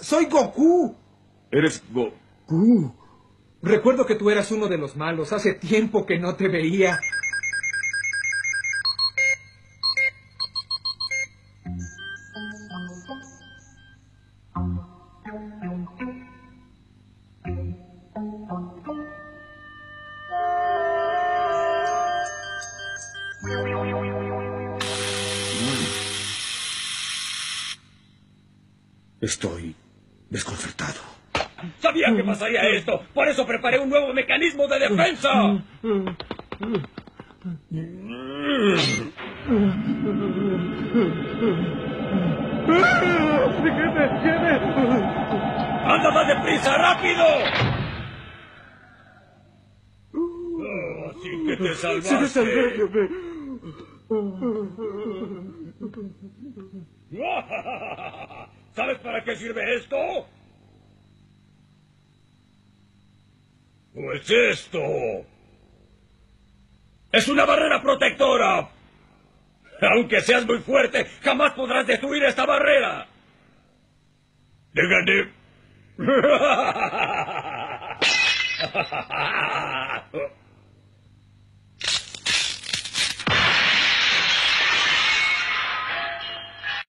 Soy Goku. Eres Goku. Recuerdo que tú eras uno de los malos. Hace tiempo que no te veía. Estoy desconcertado. Sabía que pasaría esto. Por eso preparé un nuevo mecanismo de defensa. ¡Anda más deprisa, rápido! Oh, así que te salvaste. ¿Sabes para qué sirve esto? Pues esto. Es una barrera protectora. Aunque seas muy fuerte, jamás podrás destruir esta barrera. ¡Déjate!